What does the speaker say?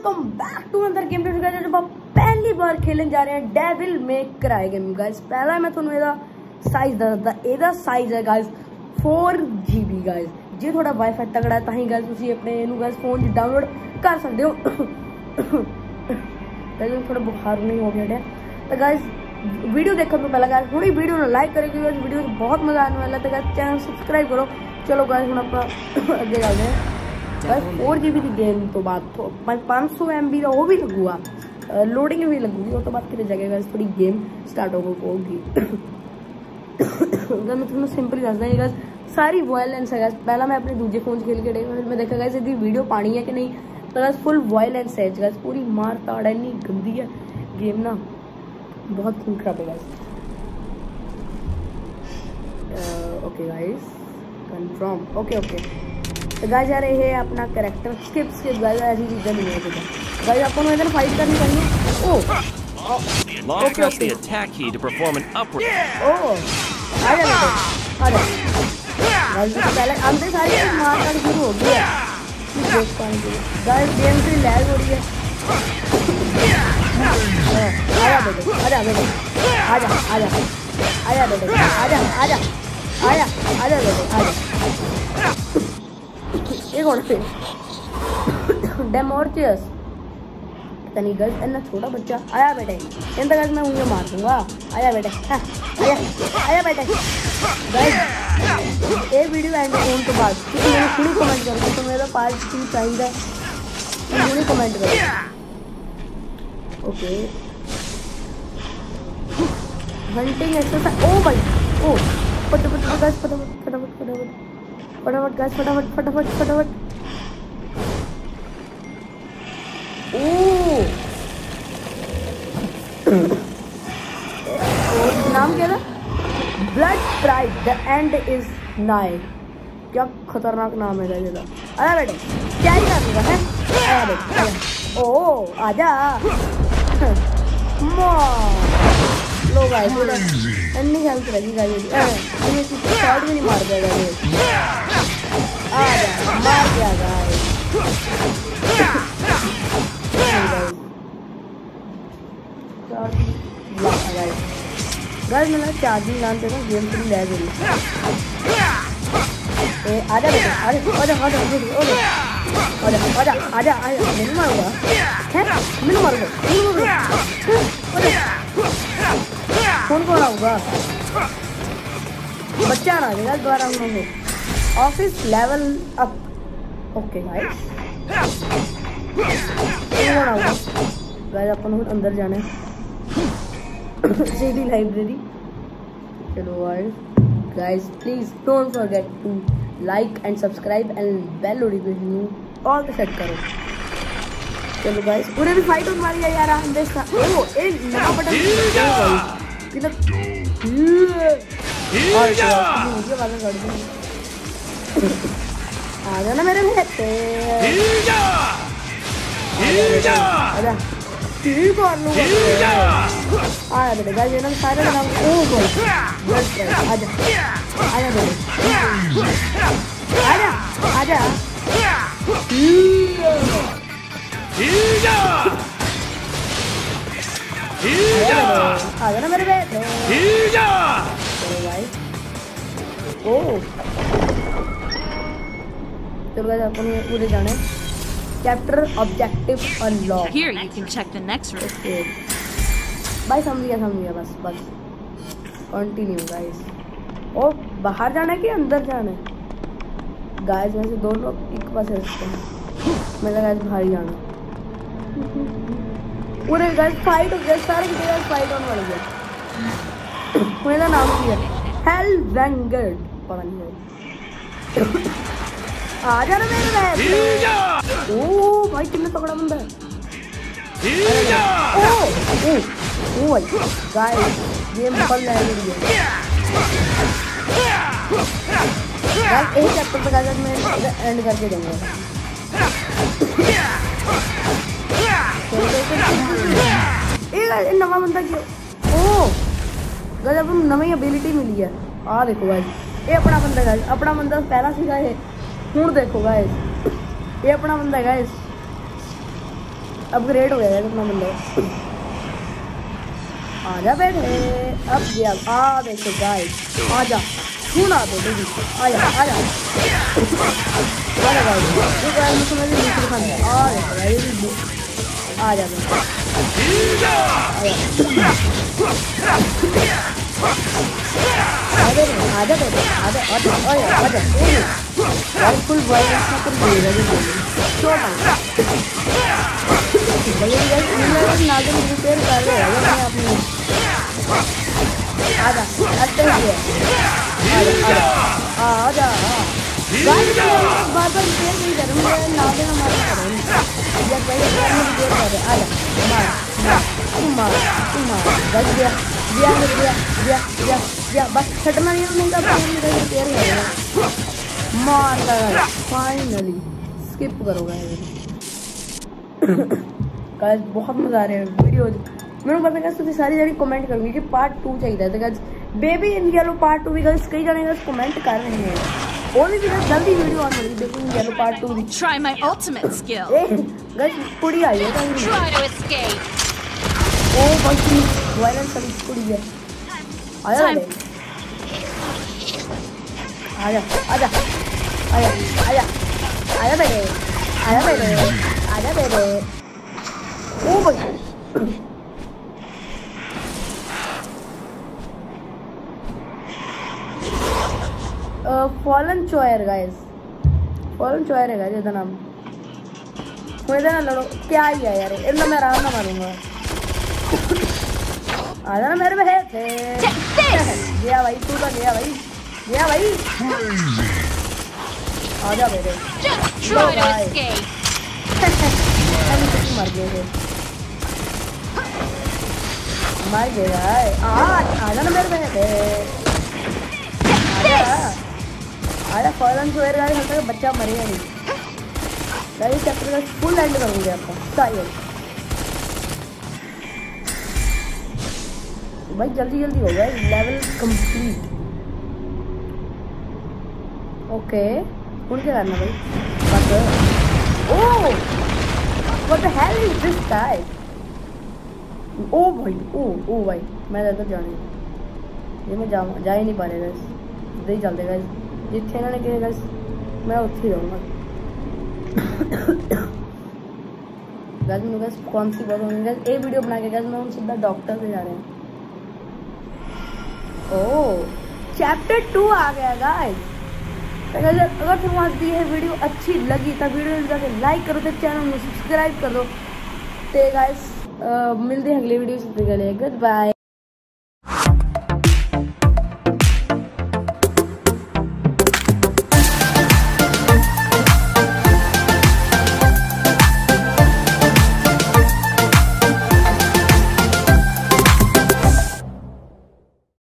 Welcome back to अंदर game guys जब आप पहली बार खेलन जा रहे हैं डेविल मे कराए गेम गाइस पहला मैं ਤੁਹਾਨੂੰ ਇਹਦਾ ਸਾਈਜ਼ ਦੱਸਦਾ ਇਹਦਾ ਸਾਈਜ਼ ਹੈ ਗਾਇਸ 4GB ਗਾਇਸ ਜੇ ਤੁਹਾਡਾ ਵਾਈਫਾਈ ਤਗੜਾ ਹੈ ਤਾਂ ਹੀ ਗਾਇਸ ਤੁਸੀਂ ਆਪਣੇ ਇਹਨੂੰ ਗਾਇਸ ਫੋਨ 'ਚ ਡਾਊਨਲੋਡ ਕਰ ਸਕਦੇ ਹੋ ਪਹਿਲਾਂ ਥੋੜਾ ਬੁਖਾਰ ਨਹੀਂ ਹੋ ਗਿਆ ਤਾਂ ਗਾਇਸ ਵੀਡੀਓ ਦੇਖਣ ਤੋਂ ਪਹਿਲਾਂ ਗਾਇਸ ਥੋੜੀ ਵੀਡੀਓ ਨੂੰ ਲਾਈਕ ਕਰਿਓ ਕਿਉਂਕਿ ਇਸ ਵੀਡੀਓ 'ਚ ਬਹੁਤ ਮਜ਼ਾ ਆਉਣ ਵਾਲਾ ਹੈ ਤਾਂ ਗਾਇਸ ਚੈਨਲ ਸਬਸਕ੍ਰਾਈਬ ਕਰੋ ਚਲੋ ਗਾਇਸ ਹੁਣ ਆਪਾਂ ਅੱਗੇ भाई फोर जी बी की गेम तो बात तो पाँच सौ एम बी वो भी लगूगा। लोडिंग भी लगूगी, वो तो बात करी जाएगा। गैस थोड़ी गेम स्टार्ट होगी अगर मैं तुम्हें सिंपल दस दसदा गैस सारी वॉयलेंस है गैस पहला मैं अपने दूजे फ़ोन खेल के डे फिर मैं देखा गया इसकी वीडियो पानी है कि नहीं? तो गैस फुल वॉयलेंस है गैस पूरी मार ताड़ इन्नी गंदी है। गेम ना बहुत खून खराब है guys okay guys confirm okay okay तो गाइस यार ये अपना कैरेक्टर स्किप स्किप गाइस ऐसी चीज़ें नहीं है कुछ गाइस अपन को इधर फाइट करनी चाहिए ओ। Long Okay, press the attack key to perform an upward. ओ आ जा बेटे आ जा। गाइस तो पहले अंदर सारी मार कर शुरू हो गई। है ये देख पाएँगे गाइस गेम से लैग हो रही है। आजा बेटे आजा बेटे आजा आजा आजा बेटे आजा आजा आजा आजा बेटे आजा ये कौन से डेमोर्चियस पता नहीं गर्ल्स इतना छोटा बच्चा। आया बेटे। इन तक मैं उंगली मार दूँगा। आया बेटे। हाँ, आया। आया बेटे। गाइस ये वीडियो एंड होने के बाद मेरे थोड़ी कमेंट करो तो मेरा पार्ट टू चाहिए थोड़ी कमेंट करो ओके हंटिंग एक्सरसाइज ओ भाई ओ फटाफट गाइस फटाफट फटाफट फटाफट फटाफट गाइस फटाफट फटाफट फटाफट. ओ नाम क्या था? Blood pride the end is nigh क्या खतरनाक नाम है अरे बेटे क्या ही कर है? ओ आजा। लो भाई पूरा अन्य ख्याल से रखेगा ये ये शॉट भी नहीं मार देगा ये आ जा मार दिया गाइस गाइस मैंने चार्जिंग नाम देना गेम थोड़ी लैग हो रही ए आजा बेटा अरे आजा आजा आजा आजा आजा आजा आजा मैंने मारूँगा है मैंने मारूँगा मैंने मारूँगा आजा कौन कौन आऊँगा बच्चा ना देगा दोबारा लोग office level up okay guys कौन आऊँगा गाइस अपन को अंदर जाना सीधी लाइब्रेरी चलो guys guys, please don't forget to like and subscribe and bell notification all the set करो। चलो गाइस पूरे भी फाइट होने वाली है यार, हम देख ओ एक नया किधर मुझे वाला कर आ जाना मेरे बेटे आजा ठीक कर लूँगा आया बेटे गाइस ये ना सारे नाम ओ बोल आजा आजा बेटे आजा ना मेरे बेटे चलो भाई ओ चलो गाइस अपन ये पूरे जाने। Chapter objective unlock Here you can check the next room. Okay भाई समझ गया समझ गया बस बस। कंटिन्यू गाइस और बाहर जाना है कि अंदर जाना है? गाइस में से दोनों एक पास है। मैंने गाइस बाहर ही जाना पूरे गाइस फाइट हो गया सारे के गाइस फाइट होने वाली है। मेरा नाम क्या है हेल वेंगर्ड पता नहीं है। आ जा ना मेरे भाई। ओ भाई कितना तगड़ा बंदा है। ओ ओ ओ भाई गाइस गेम फल ले रही है। गाइस एक चैप्टर पे गाइस मैं एंड करके दूँगा ए गाइस नवा बंदा क्यों? ओ गाइस अब नवी एबिलिटी मिली है। आ देखो गाइस ये अपना बंदा गाइस अपना बंदा पहला सीगा है। हूँ देखो गाइस ये अपना बंदा गाइस अपग्रेड हो गया है अपना बंदा। आ जा बैठे अब गया आ देखो गाइस आ जा। सुना दो दीदी आ जा आ जा। आ जा गाइस ये गाइस मुझे मेरे दूसरे खाने आ जा गाइस हैं मैं अपनी हमारा कर कर आजा मार मार तुम मार तुम मार बच गया गया गया गया गया गया बस छटना नहीं होने का पानी मेरे रिपेयर कर रहा मार गया फाइनली स्किप करो बहुत मज़ा आ रहा है। वीडियो मेरे को पता है सारी सारी कमेंट करूँगी कि पार्ट टू चाहिए था। Guys baby in yellow part two भी गर्ल्स कई जाने गर्ल्स कमेंट कर रहे हैं। और इधर जल्दी वीडियो ऑन कर देखेंगे yellow part 2 try my ultimate skill guys पूरी आई है ट्राई टू एस्केप ओ भाई वायरल कर पूरी है। आया आया आया आया आया। आया बेरे आया बेरे आया बेरे ओ भाई। चॉयर गाइस फॉरन चॉयर है गाइस इधर नाम। इधर ना लड़ो। क्या ही है यार? इधर मैं राम ना मारूँगा। आधा ना मेरे पे थे गया भाई तू तो गया भाई। गया भाई। आजा मेरे। लो भाई। मर गए थे मर गया आ आ जाना मेरे पे थे आ है गाड़ी तक बच्चा मरेगा नहीं चैप्टर का फुल एंड करूँगे आपका। भाई, जल्दी जल्दी हो गया लेवल कंप्लीट ओके करना भाई। बस ओ what the hell is this guy oh भाई ओ ओ भाई, मैं इधर जाने ये मैं जा जा ही नहीं पा रहा गाइस जिथे इन्होंने कहे गाइस मैं ਉੱਥੇ ਹੀ ਰਹੂੰਗਾ गाइस मैं गाइस कौन सी बात होगी गाइस ये वीडियो बना के गाइस मैं हम सीधा डॉक्टर पे जा रहे हैं ओह चैप्टर टू आ गया गाइस अगर अगर तुम्हें आज ये वीडियो अच्छी लगी तो वीडियो में जाके लाइक करो तो चैनल में सब्सक्राइब कर दो तो गाइस मिलते हैं अगले वीडियो से गुड बाय